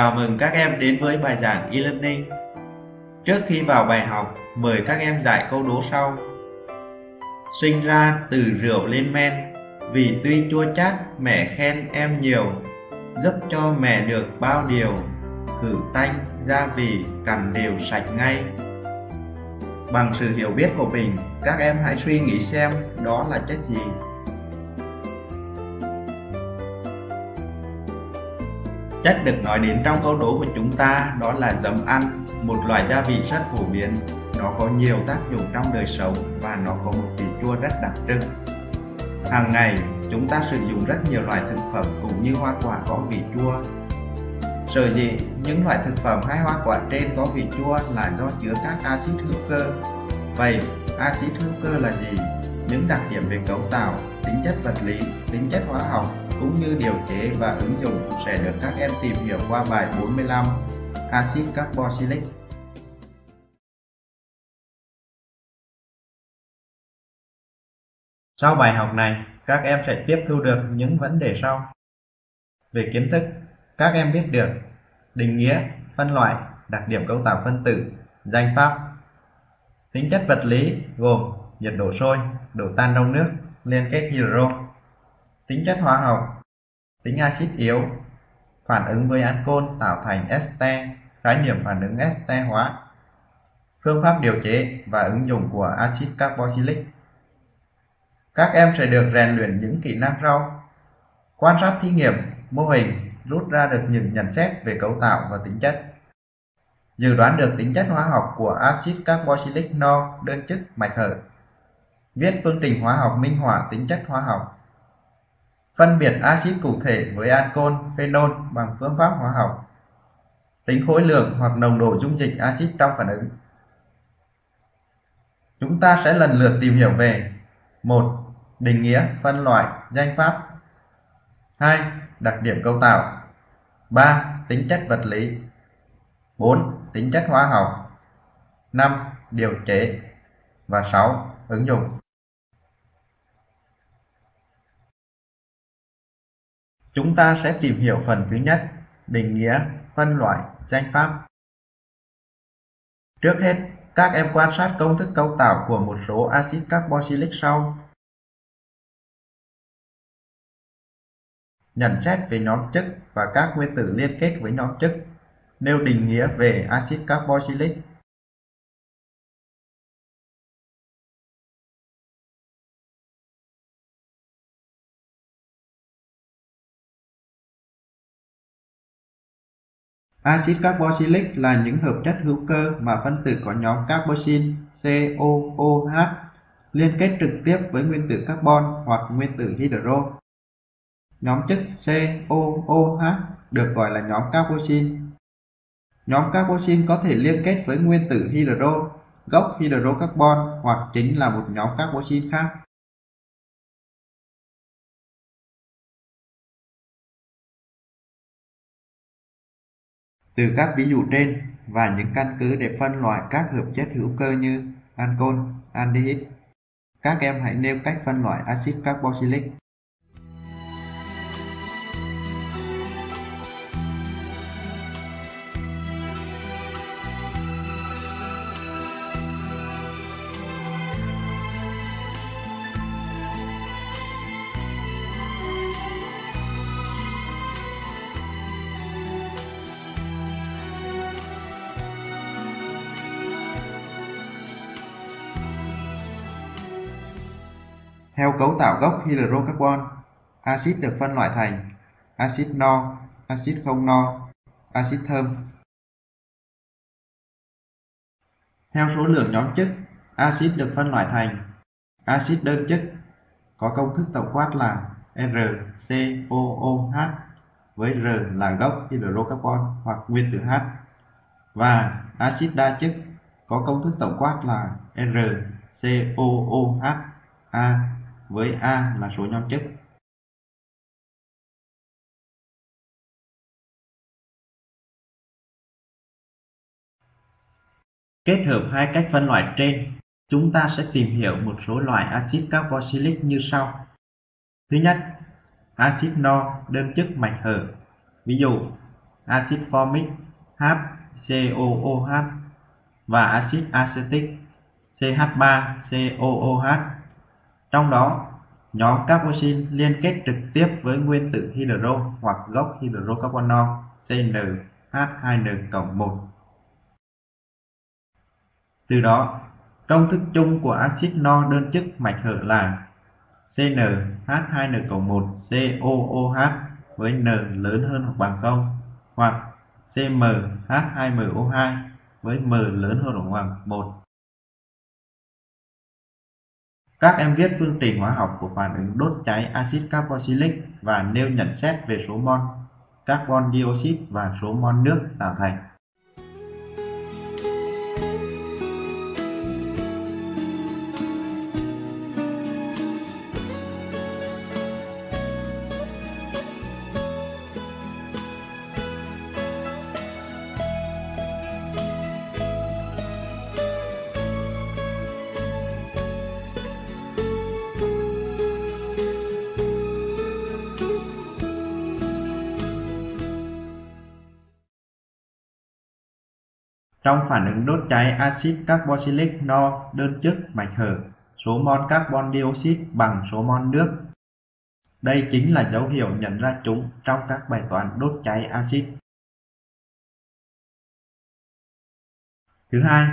Chào mừng các em đến với bài giảng e-learning. Trước khi vào bài học, mời các em giải câu đố sau. Sinh ra từ rượu lên men, vì tuy chua chát mẹ khen em nhiều, giúp cho mẹ được bao điều, khử tanh, gia vị, cằn đều sạch ngay. Bằng sự hiểu biết của mình, các em hãy suy nghĩ xem đó là chất gì. Chất được nói đến trong câu đố của chúng ta đó là giấm ăn, một loại gia vị rất phổ biến. Nó có nhiều tác dụng trong đời sống và nó có một vị chua rất đặc trưng. Hàng ngày, chúng ta sử dụng rất nhiều loại thực phẩm cũng như hoa quả có vị chua. Sở dĩ những loại thực phẩm hay hoa quả trên có vị chua là do chứa các axit hữu cơ. Vậy, axit hữu cơ là gì? Những đặc điểm về cấu tạo, tính chất vật lý, tính chất hóa học cũng như điều chế và ứng dụng sẽ được các em tìm hiểu qua bài 45 Axit carboxylic. Sau bài học này, các em sẽ tiếp thu được những vấn đề sau. Về kiến thức, các em biết được định nghĩa, phân loại, đặc điểm cấu tạo phân tử, danh pháp. Tính chất vật lý gồm nhiệt độ sôi, độ tan trong nước, liên kết hydro tính chất hóa học. Tính axit yếu. Phản ứng với ancol tạo thành este. Khái niệm phản ứng este hóa. Phương pháp điều chế và ứng dụng của axit carboxylic. Các em sẽ được rèn luyện những kỹ năng sau. Quan sát thí nghiệm, mô hình, rút ra được những nhận xét về cấu tạo và tính chất. Dự đoán được tính chất hóa học của axit carboxylic no, đơn chức mạch hở. Viết phương trình hóa học minh họa tính chất hóa học. Phân biệt axit cụ thể với ancol, phenol bằng phương pháp hóa học. Tính khối lượng hoặc nồng độ dung dịch axit trong phản ứng. Chúng ta sẽ lần lượt tìm hiểu về một Định nghĩa, phân loại, danh pháp 2. Đặc điểm cấu tạo 3. Tính chất vật lý 4. Tính chất hóa học 5. Điều chế và 6. Ứng dụng Chúng ta sẽ tìm hiểu phần thứ nhất, định nghĩa, phân loại, danh pháp. Trước hết, các em quan sát công thức cấu tạo của một số axit carboxylic sau. Nhận xét về nhóm chức và các nguyên tử liên kết với nhóm chức. Nêu định nghĩa về axit carboxylic. Axit carboxylic là những hợp chất hữu cơ mà phân tử có nhóm carboxyl COOH liên kết trực tiếp với nguyên tử carbon hoặc nguyên tử hydro. Nhóm chất COOH được gọi là nhóm carboxyl. Nhóm carboxyl có thể liên kết với nguyên tử hydro, gốc hydrocarbon hoặc chính là một nhóm carboxyl khác. Từ các ví dụ trên và những căn cứ để phân loại các hợp chất hữu cơ như ancol, aldehyde, các em hãy nêu cách phân loại axit carboxylic. Theo cấu tạo gốc hydrocarbon, axit được phân loại thành axit no, axit không no, axit thơm. Theo số lượng nhóm chức, axit được phân loại thành axit đơn chất có công thức tổng quát là RCOOH với R là gốc hydrocarbon hoặc nguyên tử H và axit đa chức có công thức tổng quát là RCOOH A với A là số nhóm chức Kết hợp hai cách phân loại trên, chúng ta sẽ tìm hiểu một số loại axit carboxylic như sau. Thứ nhất, axit no đơn chức mạch hở. Ví dụ, axit formic HCOOH và axit acetic CH3COOH. Trong đó, nhóm carboxyl liên kết trực tiếp với nguyên tử hydro hoặc gốc hydrocarbonol CnH2n1. Từ đó, công thức chung của axit no đơn chức mạch hở là CnH2n1 COOH với n lớn hơn hoặc bằng 0 hoặc CmH2MO2 với m lớn hơn hoặc bằng 1. Các em viết phương trình hóa học của phản ứng đốt cháy axit carboxylic và nêu nhận xét về số mol carbon dioxide và số mol nước tạo thành. Trong phản ứng đốt cháy axit carboxylic no đơn chức mạch hở, số mol carbon dioxide bằng số mol nước. Đây chính là dấu hiệu nhận ra chúng trong các bài toán đốt cháy axit. Thứ hai,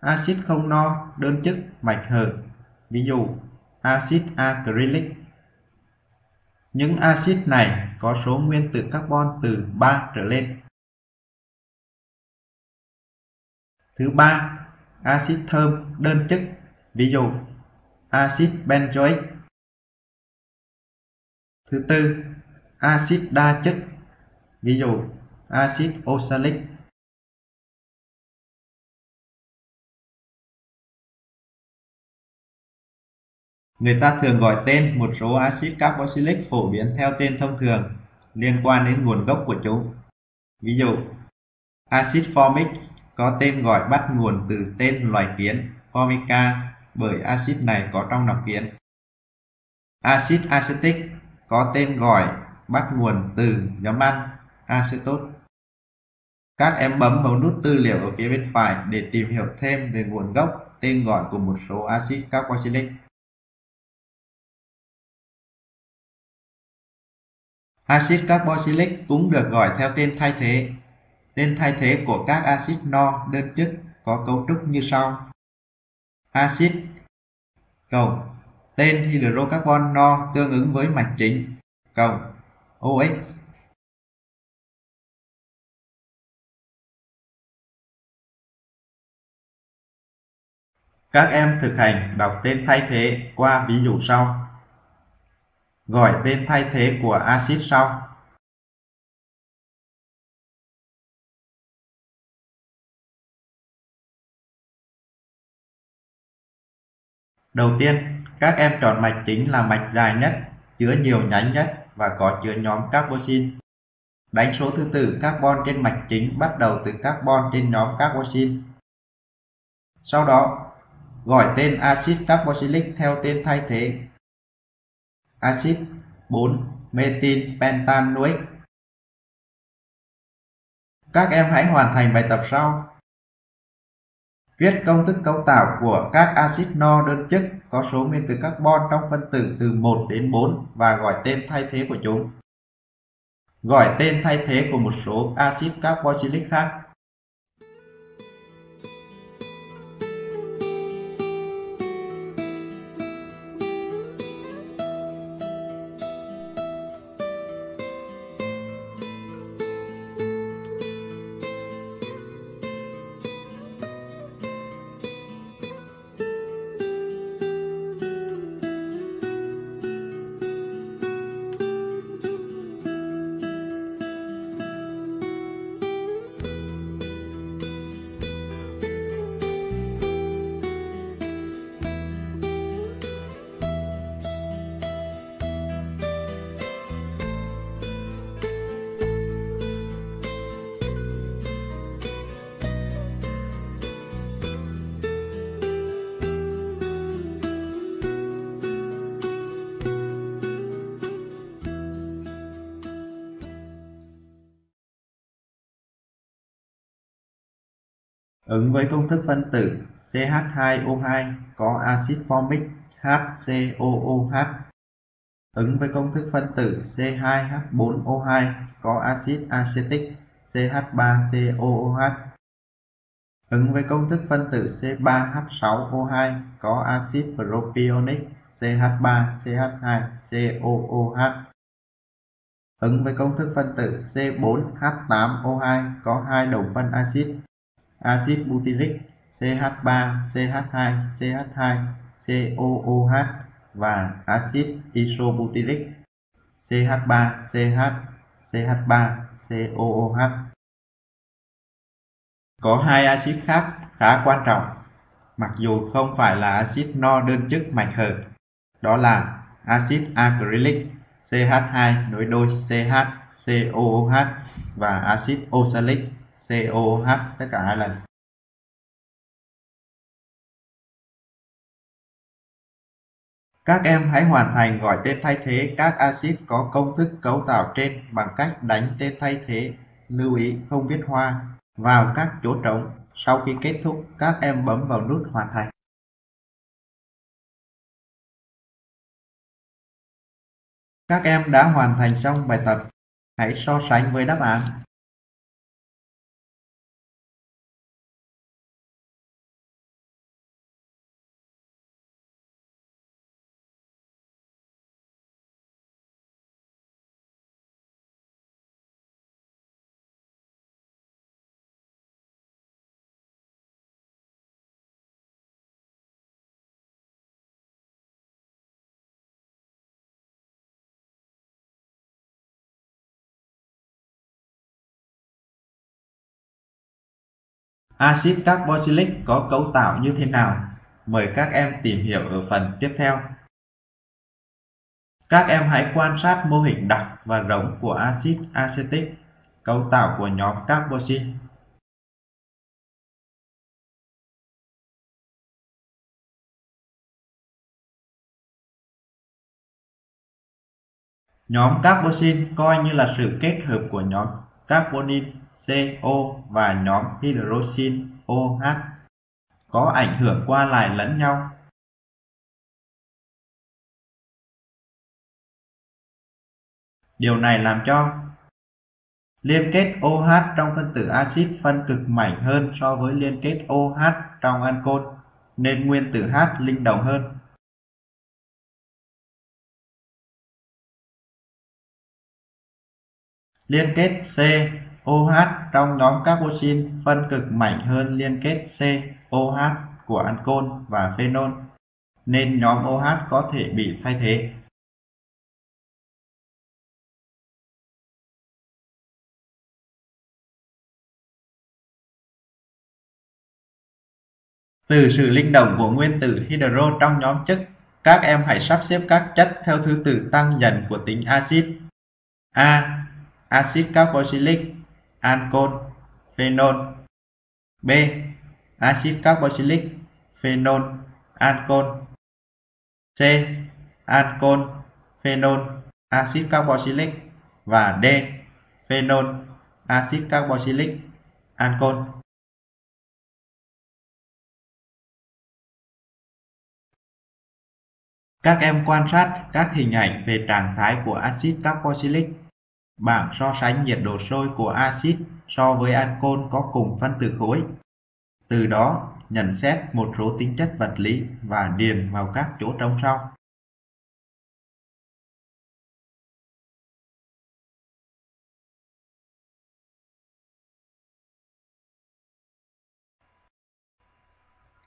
axit không no đơn chức mạch hở, ví dụ axit acrylic. Những axit này có số nguyên tử carbon từ 3 trở lên. Thứ ba, axit thơm đơn chức, ví dụ axit benzoic. Thứ tư, axit đa chức, ví dụ axit oxalic. Người ta thường gọi tên một số axit carboxylic phổ biến theo tên thông thường liên quan đến nguồn gốc của chúng. Ví dụ, axit formic có tên gọi bắt nguồn từ tên loài kiến Formica bởi axit này có trong nọc kiến. Axit acetic có tên gọi bắt nguồn từ nhóm ăn acetot. Các em bấm vào nút tư liệu ở phía bên phải để tìm hiểu thêm về nguồn gốc, tên gọi của một số axit carboxylic. Axit carboxylic cũng được gọi theo tên thay thế Tên thay thế của các axit no đơn chức có cấu trúc như sau. Axit cộng tên hydrocarbon no tương ứng với mạch chính cộng OX Các em thực hành đọc tên thay thế qua ví dụ sau. Gọi tên thay thế của axit sau. Đầu tiên, các em chọn mạch chính là mạch dài nhất, chứa nhiều nhánh nhất và có chứa nhóm carboxyl. Đánh số thứ tự carbon trên mạch chính bắt đầu từ carbon trên nhóm carboxyl. Sau đó, gọi tên axit carboxylic theo tên thay thế. Axit 4 methyl pentanoic. Các em hãy hoàn thành bài tập sau. Viết công thức cấu tạo của các axit no đơn chức có số nguyên tử carbon trong phân tử từ 1 đến 4 và gọi tên thay thế của chúng. Gọi tên thay thế của một số axit carboxylic khác. Ứng với công thức phân tử CH2O2 có axit formic HCOOH. Ứng với công thức phân tử C2H4O2 có axit acetic CH3COOH. Ứng với công thức phân tử C3H6O2 có axit propionic CH3CH2COOH. Ứng với công thức phân tử C4H8O2 có hai đồng phân axit axit butyric CH3CH2CH2COOH và axit isobutyric CH3CH CH3COOH. Có hai axit khác khá quan trọng, mặc dù không phải là axit no đơn chức mạch hở, đó là axit acrylic CH2 nối đôi CH COOH và axit oxalic COH tất cả hai lần. Các em hãy hoàn thành gọi tên thay thế các axit có công thức cấu tạo trên bằng cách đánh tên thay thế, lưu ý không viết hoa, vào các chỗ trống. Sau khi kết thúc, các em bấm vào nút hoàn thành. Các em đã hoàn thành xong bài tập. Hãy so sánh với đáp án. Axit carboxylic có cấu tạo như thế nào? Mời các em tìm hiểu ở phần tiếp theo. Các em hãy quan sát mô hình đặc và rỗng của axit acetic, cấu tạo của nhóm carboxy. Nhóm carboxyl coi như là sự kết hợp của nhóm carbonyl CO và nhóm hydroxin OH có ảnh hưởng qua lại lẫn nhau. Điều này làm cho liên kết OH trong phân tử axit phân cực mảnh hơn so với liên kết OH trong ancol, nên nguyên tử H linh động hơn. Liên kết C OH trong nhóm carboxyl phân cực mạnh hơn liên kết COH của ancol và phenol, nên nhóm OH có thể bị thay thế. Từ sự linh động của nguyên tử hydro trong nhóm chất, các em hãy sắp xếp các chất theo thứ tự tăng dần của tính axit. A. Axit carboxylic ancol phenol, B. Axit carboxylic, phenol ancol C. Ancol phenol, axit carboxylic và D. Phenol, axit carboxylic ancol Các em quan sát các hình ảnh về trạng thái của axit carboxylic Bảng so sánh nhiệt độ sôi của axit so với ancol có cùng phân tử khối. Từ đó, nhận xét một số tính chất vật lý và điền vào các chỗ trống sau.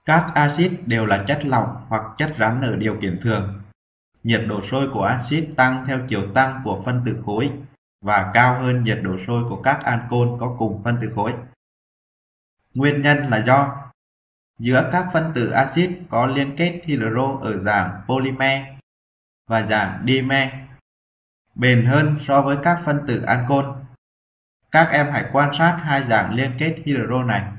Các axit đều là chất lỏng hoặc chất rắn ở điều kiện thường. Nhiệt độ sôi của axit tăng theo chiều tăng của phân tử khối và cao hơn nhiệt độ sôi của các ancol có cùng phân tử khối. Nguyên nhân là do giữa các phân tử axit có liên kết hydro ở dạng polymer và dạng dimer, bền hơn so với các phân tử ancol. Các em hãy quan sát hai dạng liên kết hydro này.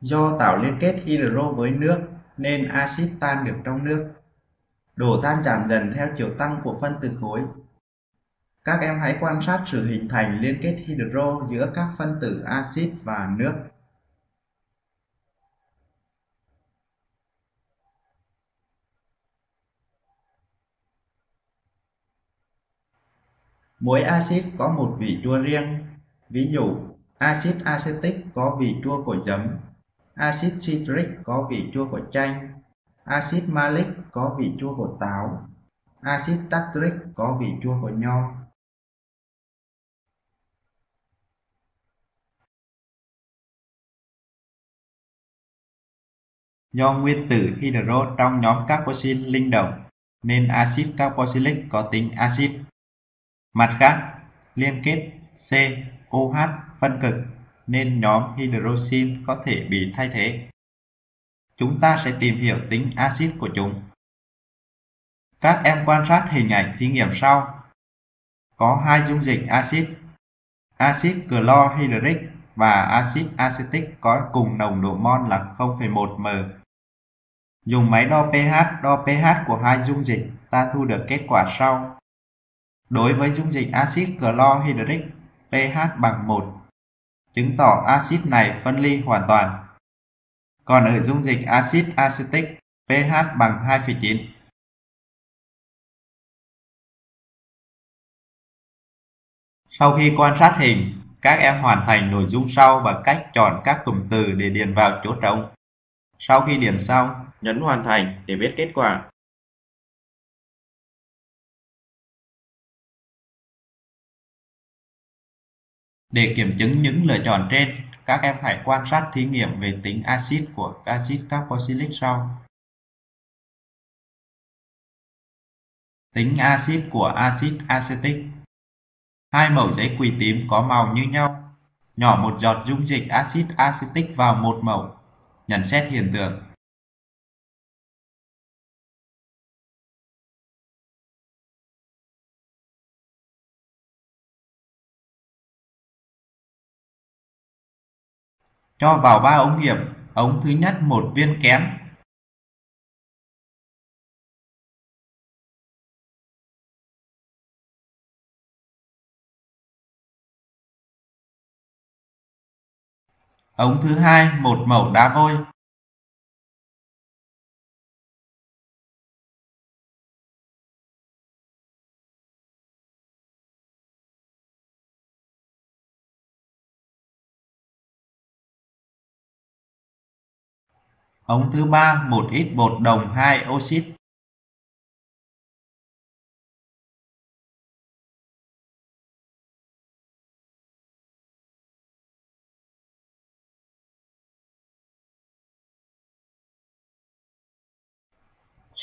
Do tạo liên kết hydro với nước nên axit tan được trong nước. Độ tan giảm dần theo chiều tăng của phân tử khối. Các em hãy quan sát sự hình thành liên kết hydro giữa các phân tử axit và nước. Mỗi axit có một vị chua riêng. Ví dụ, axit acetic có vị chua của giấm, axit citric có vị chua của chanh, axit malic có vị chua của táo, axit tartric có vị chua của nho. Do nguyên tử hydro trong nhóm carboxyl linh động nên axit carboxylic có tính axit. Mặt khác, liên kết COH phân cực nên nhóm hydroxin có thể bị thay thế. Chúng ta sẽ tìm hiểu tính axit của chúng. Các em quan sát hình ảnh thí nghiệm sau. Có hai dung dịch axit, axit chlorhydric và axit acetic có cùng nồng độ mol là 0,1 m. Dùng máy đo pH đo pH của hai dung dịch, ta thu được kết quả sau. Đối với dung dịch axit chlorhydric, pH bằng 1, chứng tỏ axit này phân ly hoàn toàn. Còn ở dung dịch axit acetic, pH bằng 2,9. Sau khi quan sát hình, các em hoàn thành nội dung sau bằng cách chọn các cụm từ để điền vào chỗ trống. Sau khi điền xong, nhấn hoàn thành để biết kết quả. Để kiểm chứng những lựa chọn trên, các em hãy quan sát thí nghiệm về tính axit của axit carboxylic sau. Tính axit của axit acetic Hai mẩu giấy quỳ tím có màu như nhau. Nhỏ một giọt dung dịch axit acetic vào một mẩu. Nhận xét hiện tượng. Cho vào ba ống nghiệm, ống thứ nhất một viên kém, ống thứ hai một mẩu đá vôi. Ống thứ ba một ít bột đồng hai oxit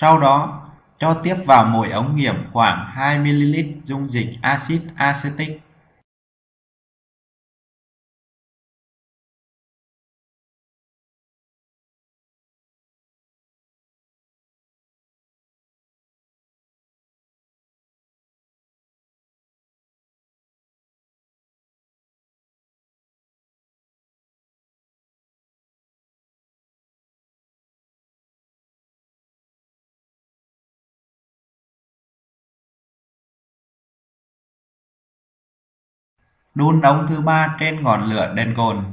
Sau đó, cho tiếp vào mỗi ống nghiệm khoảng 2ml dung dịch axit acetic. Đun ống thứ ba trên ngọn lửa đèn cồn.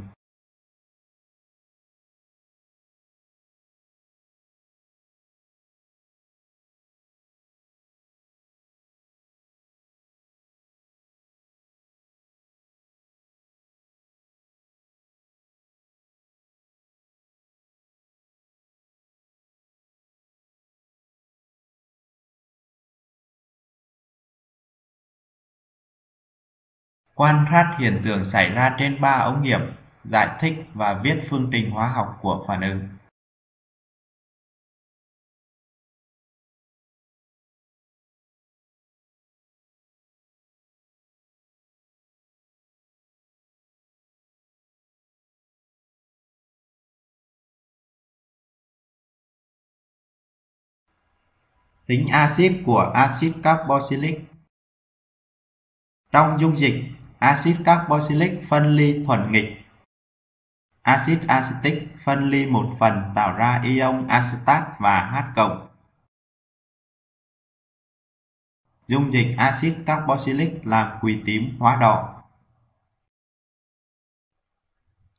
Quan sát hiện tượng xảy ra trên ba ống nghiệm, giải thích và viết phương trình hóa học của phản ứng. Tính axit của axit carboxylic Trong dung dịch axit carboxylic phân ly thuần nghịch Axit acetic phân ly một phần tạo ra ion acetat và H+. Dung dịch axit carboxylic làm quỳ tím hóa đỏ.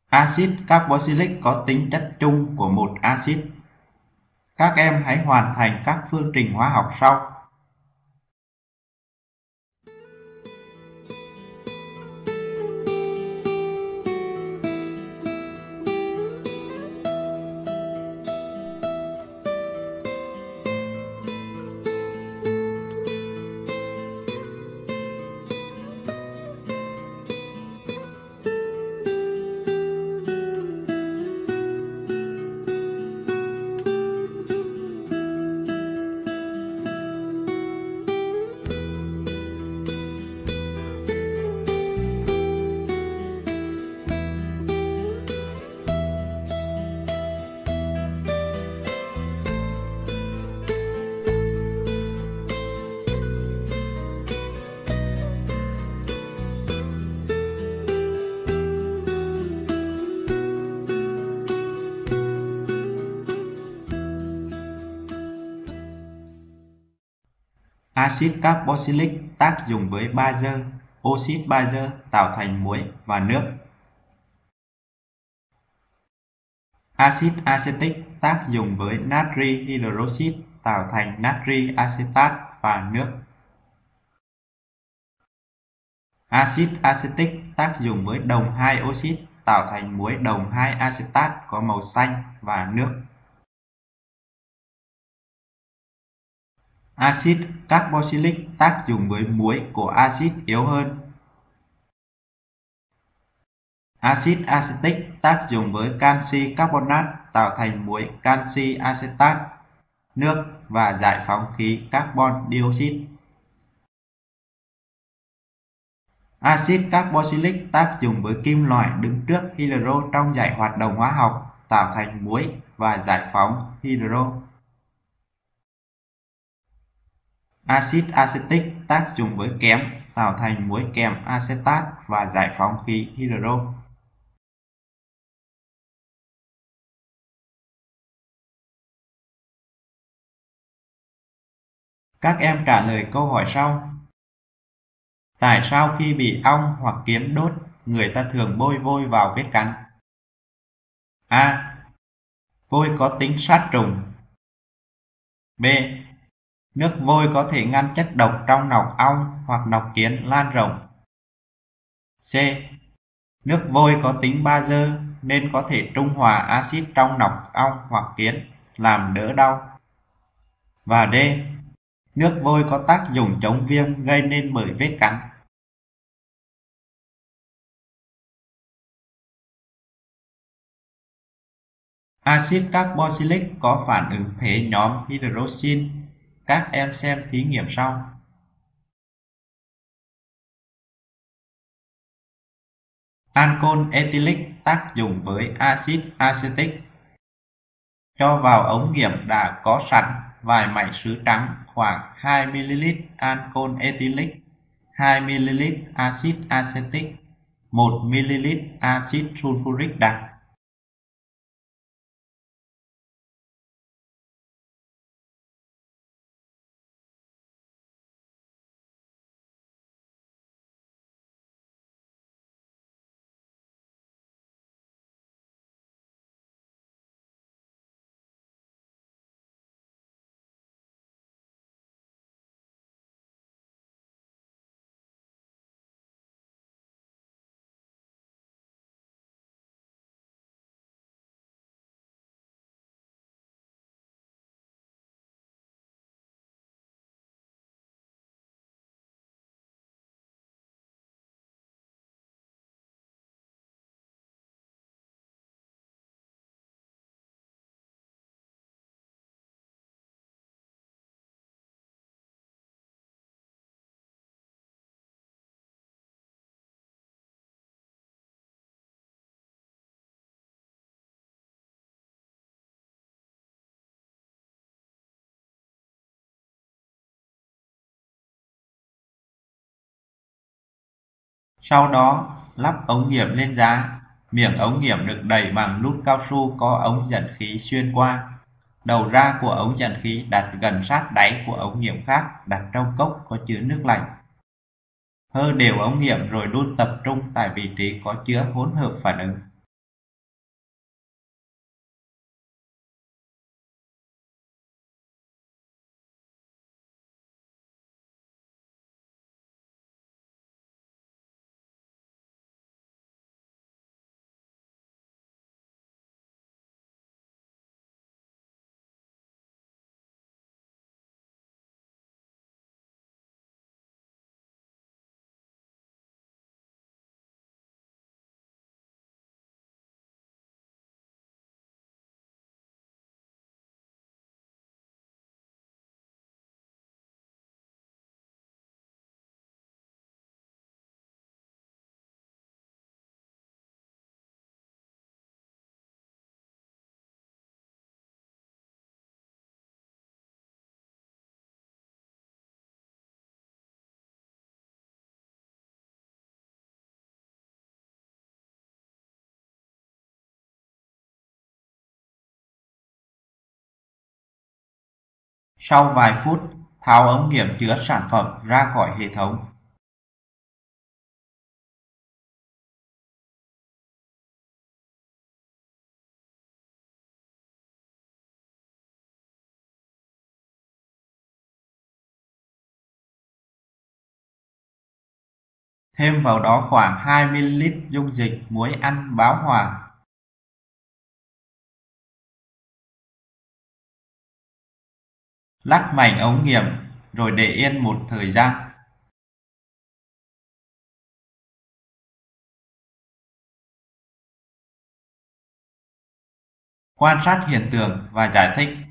Axit carboxylic có tính chất chung của một axit. Các em hãy hoàn thành các phương trình hóa học sau. Axit carboxylic tác dụng với bazơ, oxit bazơ tạo thành muối và nước. Axit acetic tác dụng với natri hydroxit tạo thành natri acetat và nước. Axit acetic tác dụng với đồng 2 oxit tạo thành muối đồng 2 acetat có màu xanh và nước. Axit carboxylic tác dụng với muối của axit yếu hơn. Axit acetic tác dụng với canxi carbonat tạo thành muối canxi acetat, nước và giải phóng khí carbon dioxide. Axit carboxylic tác dụng với kim loại đứng trước hydro trong giải hoạt động hóa học tạo thành muối và giải phóng hydro. Axit acetic tác dụng với kẽm tạo thành muối kẽm acetat và giải phóng khí hydro. Các em trả lời câu hỏi sau. Tại sao khi bị ong hoặc kiến đốt, người ta thường bôi vôi vào vết cắn? A. Vôi có tính sát trùng. B. Nước vôi có thể ngăn chất độc trong nọc ong hoặc nọc kiến lan rộng. C. Nước vôi có tính bazơ nên có thể trung hòa axit trong nọc ong hoặc kiến, làm đỡ đau. Và D. Nước vôi có tác dụng chống viêm gây nên bởi vết cắn. Axit carboxylic có phản ứng thế nhóm hydroxin các em xem thí nghiệm sau. Ancol ethylic tác dụng với axit acetic. Cho vào ống nghiệm đã có sẵn vài mảnh sứ trắng khoảng 2ml ancol ethylic, 2ml axit acetic, 1ml axit sulfuric đặc. Sau đó, lắp ống nghiệm lên giá Miệng ống nghiệm được đẩy bằng nút cao su có ống dẫn khí xuyên qua. Đầu ra của ống dẫn khí đặt gần sát đáy của ống nghiệm khác, đặt trong cốc có chứa nước lạnh. Hơ đều ống nghiệm rồi đun tập trung tại vị trí có chứa hỗn hợp phản ứng. Sau vài phút, tháo ống nghiệm chứa sản phẩm ra khỏi hệ thống. Thêm vào đó khoảng 2ml dung dịch muối ăn báo hòa lắc mảnh ống nghiệm, rồi để yên một thời gian. Quan sát hiện tượng và giải thích.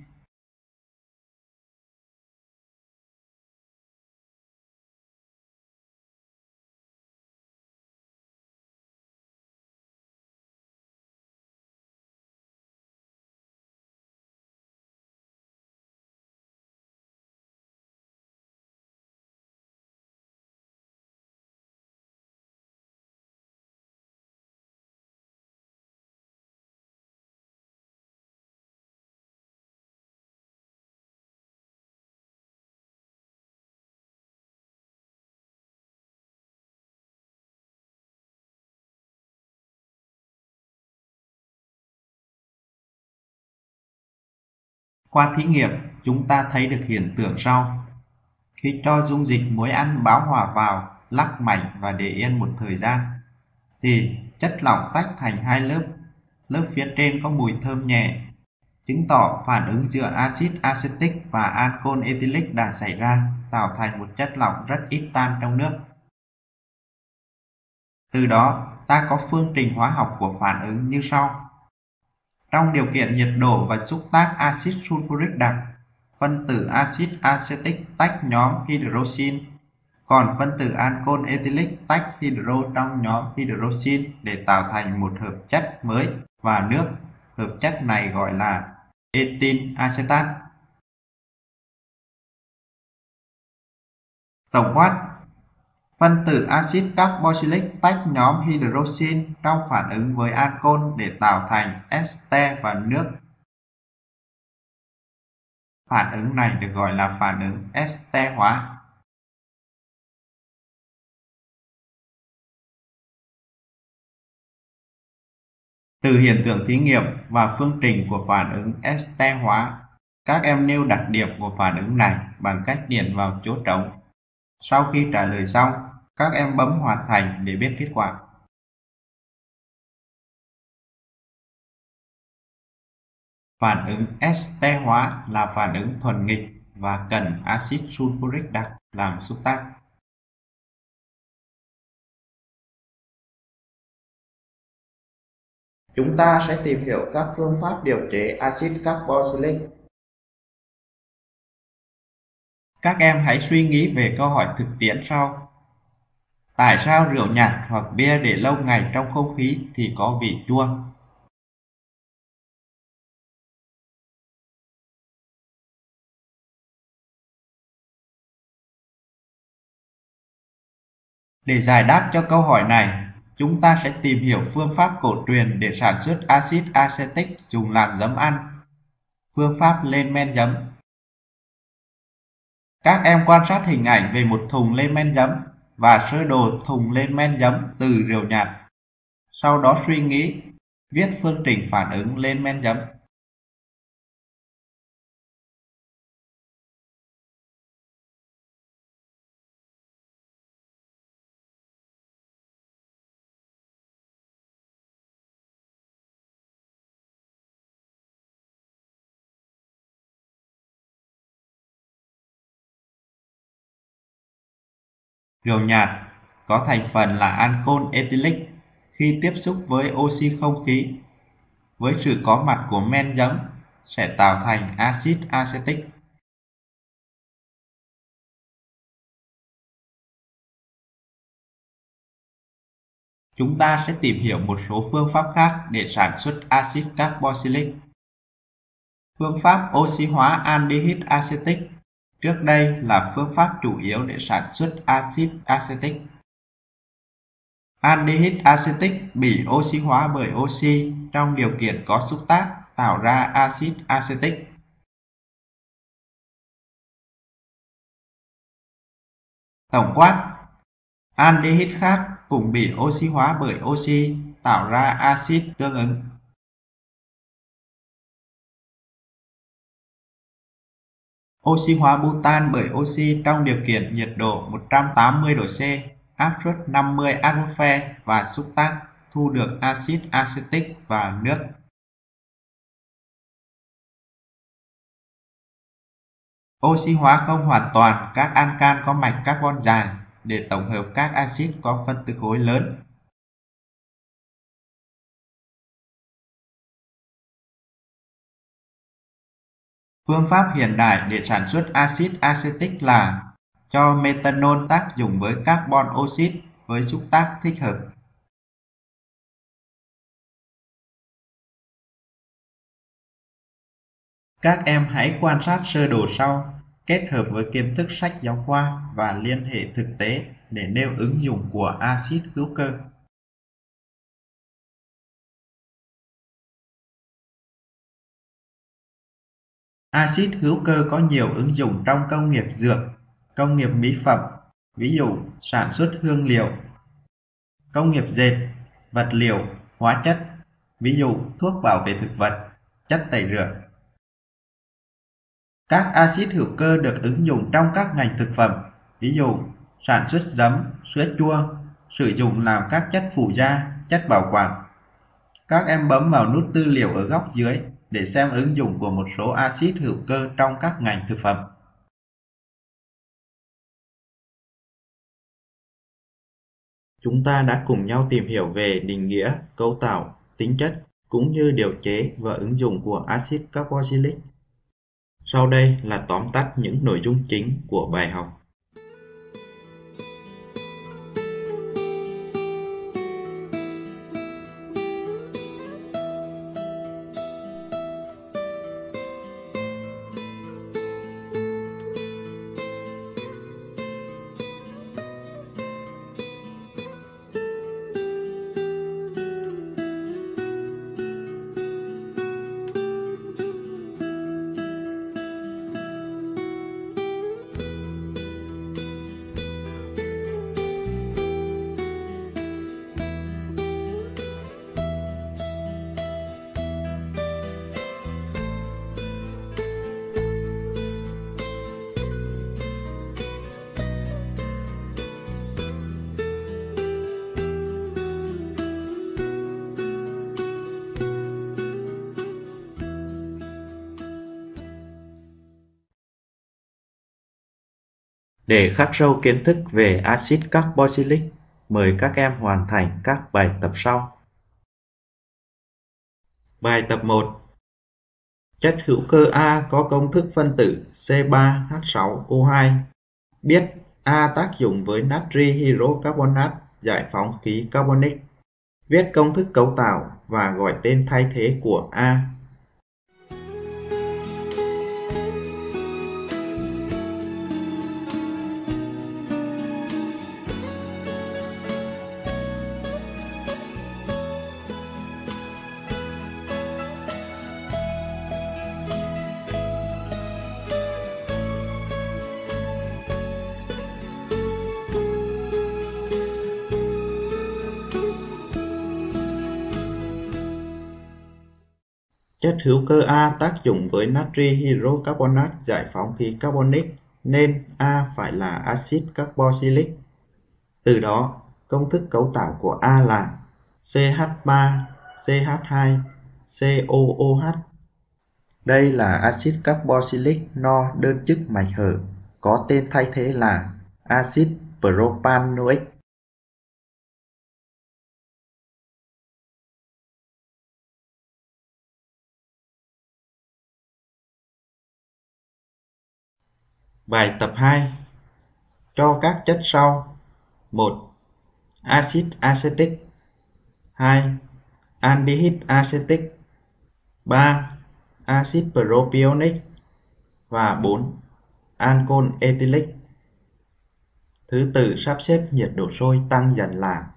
Qua thí nghiệm, chúng ta thấy được hiện tượng sau. Khi cho dung dịch muối ăn báo hòa vào, lắc mạnh và để yên một thời gian, thì chất lỏng tách thành hai lớp. Lớp phía trên có mùi thơm nhẹ, chứng tỏ phản ứng giữa axit acetic và ancol ethylic đã xảy ra, tạo thành một chất lỏng rất ít tan trong nước. Từ đó, ta có phương trình hóa học của phản ứng như sau. Trong điều kiện nhiệt độ và xúc tác axit sulfuric đặc, phân tử axit acetic tách nhóm hydroxin, còn phân tử ancol ethylic tách hydro trong nhóm hydroxin để tạo thành một hợp chất mới và nước. Hợp chất này gọi là etin acetat. Tổng quát, Phân tử axit carboxylic tách nhóm hydroxin trong phản ứng với ancol để tạo thành este và nước. Phản ứng này được gọi là phản ứng este hóa. Từ hiện tượng thí nghiệm và phương trình của phản ứng este hóa, các em nêu đặc điểm của phản ứng này bằng cách điền vào chỗ trống. Sau khi trả lời xong, các em bấm hoàn thành để biết kết quả. Phản ứng este hóa là phản ứng thuần nghịch và cần axit sulfuric đặc làm xúc tác. Chúng ta sẽ tìm hiểu các phương pháp điều chế axit carboxylic. Các em hãy suy nghĩ về câu hỏi thực tiễn sau. Tại sao rượu nhạt hoặc bia để lâu ngày trong không khí thì có vị chua? Để giải đáp cho câu hỏi này, chúng ta sẽ tìm hiểu phương pháp cổ truyền để sản xuất axit acetic dùng làm giấm ăn. Phương pháp lên men giấm Các em quan sát hình ảnh về một thùng lên men giấm và sơ đồ thùng lên men giấm từ rượu nhạt. Sau đó suy nghĩ, viết phương trình phản ứng lên men giấm. Rượu nhạt, có thành phần là ancol ethylic khi tiếp xúc với oxy không khí, với sự có mặt của men giấm, sẽ tạo thành axit acetic. Chúng ta sẽ tìm hiểu một số phương pháp khác để sản xuất axit carboxylic. Phương pháp oxy hóa aldehyde acetic Trước đây là phương pháp chủ yếu để sản xuất axit acetic. Aldehyde acetic bị oxy hóa bởi oxy trong điều kiện có xúc tác tạo ra axit acetic. Tổng quát, aldehyde khác cũng bị oxy hóa bởi oxy tạo ra axit tương ứng. Oxy hóa butan bởi oxy trong điều kiện nhiệt độ 180 độ C, áp suất 50 atmosphere và xúc tác thu được axit acetic và nước. Oxy hóa không hoàn toàn các ancan có mạch carbon dài để tổng hợp các axit có phân tử khối lớn Phương pháp hiện đại để sản xuất axit acetic là cho methanol tác dụng với carbon oxit với xúc tác thích hợp. Các em hãy quan sát sơ đồ sau, kết hợp với kiến thức sách giáo khoa và liên hệ thực tế để nêu ứng dụng của axit hữu cơ. Axit hữu cơ có nhiều ứng dụng trong công nghiệp dược, công nghiệp mỹ phẩm, ví dụ sản xuất hương liệu, công nghiệp dệt, vật liệu, hóa chất, ví dụ thuốc bảo vệ thực vật, chất tẩy rửa. Các axit hữu cơ được ứng dụng trong các ngành thực phẩm, ví dụ sản xuất giấm, sữa chua, sử dụng làm các chất phụ gia, chất bảo quản. Các em bấm vào nút tư liệu ở góc dưới để xem ứng dụng của một số axit hữu cơ trong các ngành thực phẩm. Chúng ta đã cùng nhau tìm hiểu về định nghĩa, cấu tạo, tính chất cũng như điều chế và ứng dụng của axit carboxylic. Sau đây là tóm tắt những nội dung chính của bài học. Để khắc sâu kiến thức về axit carboxylic, mời các em hoàn thành các bài tập sau. Bài tập 1 Chất hữu cơ A có công thức phân tử C3H6O2. Biết A tác dụng với natri hydrocarbonat giải phóng khí carbonic. Viết công thức cấu tạo và gọi tên thay thế của A Chất hữu cơ A tác dụng với natri hydrocarbonat giải phóng khí carbonic nên A phải là axit carboxylic. Từ đó, công thức cấu tạo của A là CH3 CH2 COOH. Đây là axit carboxylic no đơn chức mạch hở, có tên thay thế là axit propanoic. Bài tập 2 Cho các chất sau 1. Axit acetic 2. Aldehyde acetic 3. Axit propionic và 4. Ancol ethylic Thứ tự sắp xếp nhiệt độ sôi tăng dần là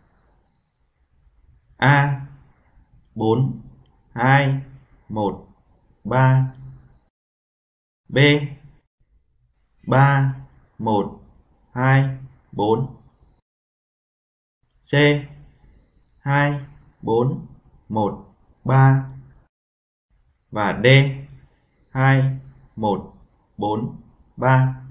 A 4 2 1 3 B 3 1 2 4 C. 2 4 1 3 và D. 2 1 4 3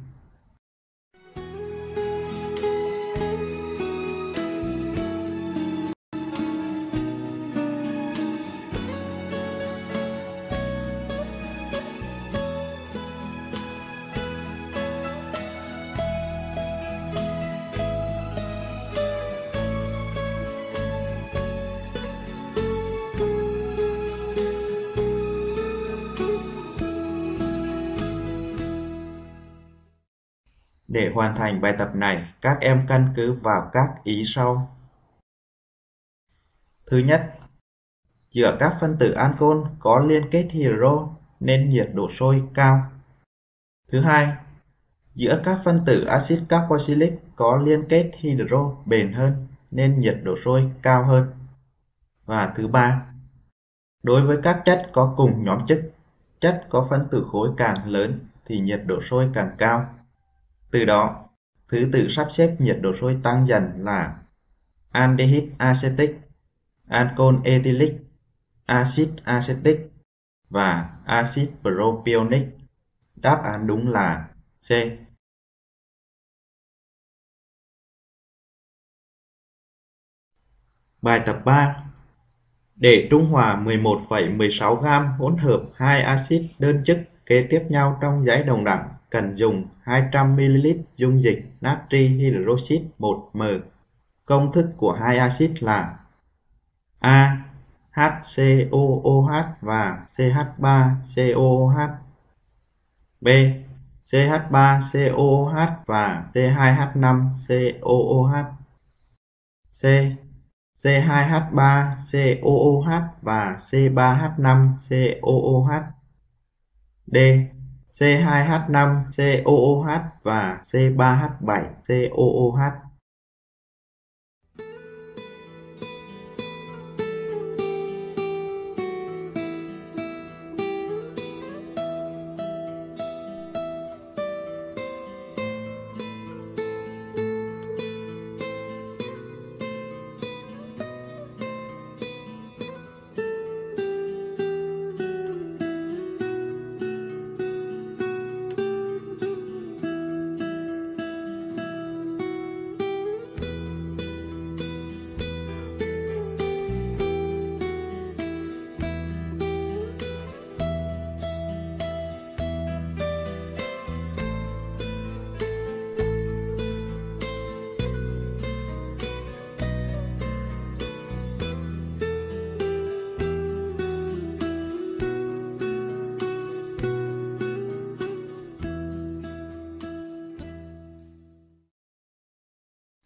Để hoàn thành bài tập này, các em căn cứ vào các ý sau. Thứ nhất, giữa các phân tử ancol có liên kết hydro nên nhiệt độ sôi cao. Thứ hai, giữa các phân tử axit carboxylic có liên kết hydro bền hơn nên nhiệt độ sôi cao hơn. Và thứ ba, đối với các chất có cùng nhóm chức, chất có phân tử khối càng lớn thì nhiệt độ sôi càng cao. Từ đó, thứ tự sắp xếp nhiệt độ sôi tăng dần là aldehyde acetic, ancol ethylic, axit acetic và axit propionic. Đáp án đúng là C. Bài tập 3 Để trung hòa 11,16 gam hỗn hợp hai axit đơn chức kế tiếp nhau trong giấy đồng đẳng cần dùng 200ml dung dịch natri hydroxit 1m. Công thức của hai axit là A. HCOOH và CH3COOH B. CH3COOH và C2H5COOH C. C2H3COOH và C3H5COOH D. C2H5COOH và C3H7COOH.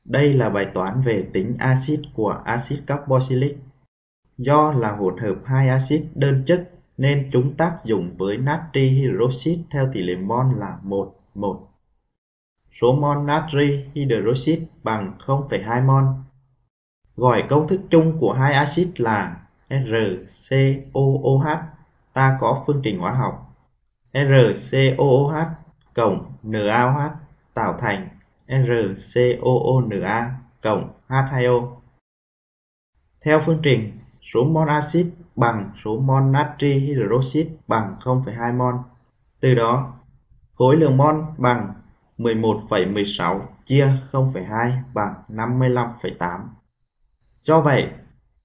Đây là bài toán về tính axit của axit carboxylic. Do là hỗn hợp hai axit đơn chất nên chúng tác dụng với natri hydroxit theo tỷ lệ mol là 1 1. Số mol natri hydroxit bằng 0,2 mol. Gọi công thức chung của hai axit là RCOOH. Ta có phương trình hóa học RCOOH cộng NaOH tạo thành RCOONa cộng H2O. Theo phương trình, số mol axit bằng số mol natri hydroxit bằng 0,2 mol. Từ đó, khối lượng mol bằng 11,16 chia 0,2 bằng 55,8. Do vậy,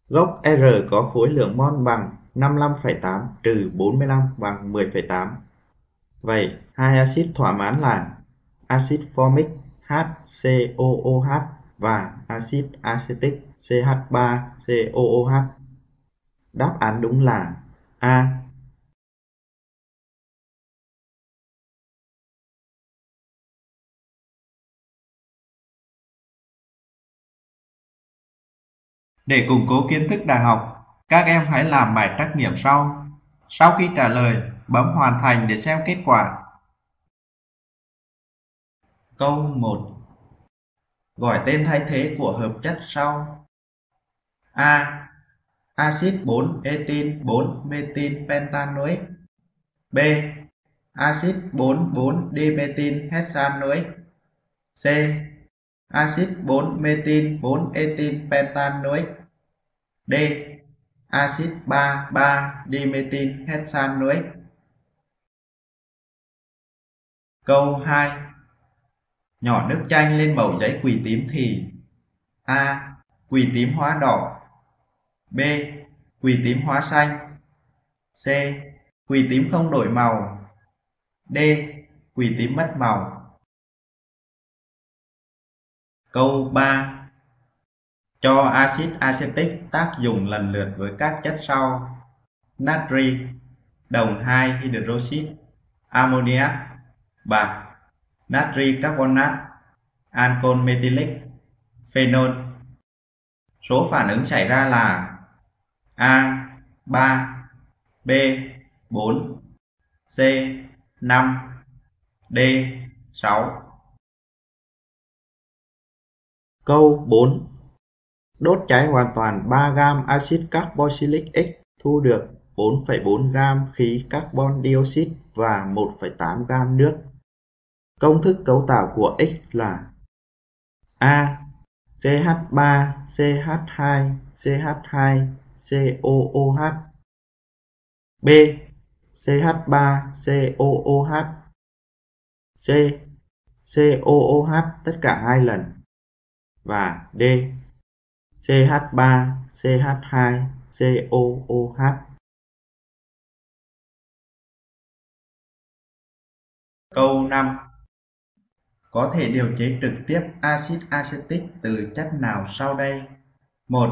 gốc R có khối lượng mol bằng 55,8 trừ 45 bằng 10,8. Vậy, hai axit thỏa mãn là axit formic HCOOH và axit acetic CH3COOH. Đáp án đúng là A. Để củng cố kiến thức đại học, các em hãy làm bài trắc nghiệm sau. Sau khi trả lời, bấm hoàn thành để xem kết quả. Câu 1 Gọi tên thay thế của hợp chất sau. A. Axit 4 etin 4 metin, pentanoic. B. Axit 4 4 dimetin, hexanoic. C. Axit 4 metin 4 etin, pentanoic. D. Axit 3 3 dimetin, hexanoic. Câu 2 nhỏ nước chanh lên mẩu giấy quỳ tím thì A. Quỳ tím hóa đỏ B. Quỳ tím hóa xanh C. Quỳ tím không đổi màu D. Quỳ tím mất màu Câu 3 Cho axit acetic tác dụng lần lượt với các chất sau natri, đồng 2 hydroxit, ammoniac, bạc natri carbonat, ancol methylic, phenol. Số phản ứng xảy ra là A 3, B 4, C 5, D 6. Câu 4 Đốt cháy hoàn toàn 3 gam axit carboxylic X thu được 4,4 gam khí carbon dioxide và 1,8 gam nước. Công thức cấu tạo của X là A. CH3 CH2 CH2 COOH B. CH3 COOH C. COOH tất cả hai lần và D. CH3 CH2 COOH Câu 5 có thể điều chế trực tiếp axit acetic từ chất nào sau đây? 1.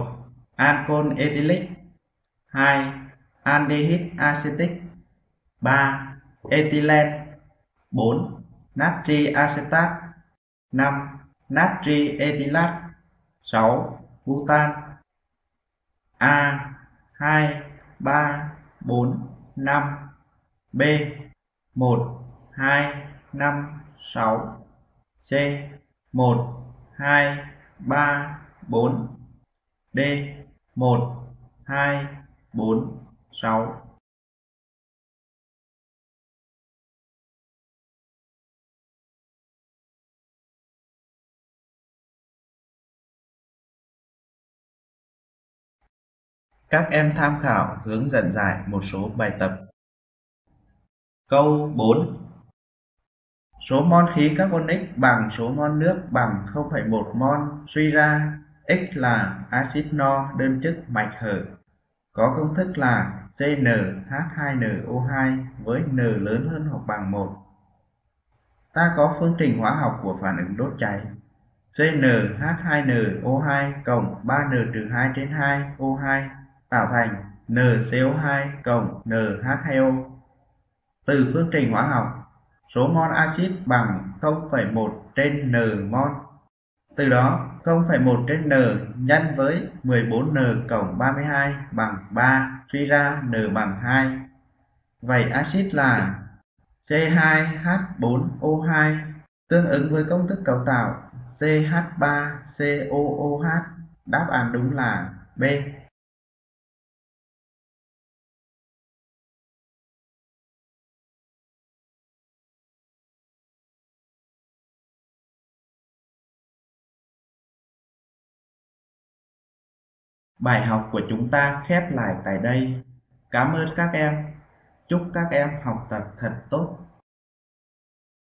Ancol ethylic 2. Aldehyde acetic 3. Ethylene 4. Natri acetat 5. Natri ethylat 6. Butan A 2 3 4 5 B 1 2 5 6 C. 1 2 3 4 D. 1 2 4 6 Các em tham khảo hướng dẫn giải một số bài tập. Câu 4 Số mol khí carbonic bằng số mol nước bằng 0,1 mol suy ra X là axit no đơn chức mạch hở. Có công thức là CnH2nO2 với N lớn hơn hoặc bằng 1. Ta có phương trình hóa học của phản ứng đốt cháy. CnH2nO2 cộng 3N-2 trên 2 O2 tạo thành NCO2 cộng NH2O. Từ phương trình hóa học, số mol axit bằng 0,1 trên n mol. Từ đó, 0,1 trên n nhân với 14n cộng 32 bằng 3, suy ra n bằng 2. Vậy axit là C2H4O2 tương ứng với công thức cấu tạo CH3COOH. Đáp án đúng là B. Bài học của chúng ta khép lại tại đây. Cảm ơn các em. Chúc các em học tập thật tốt.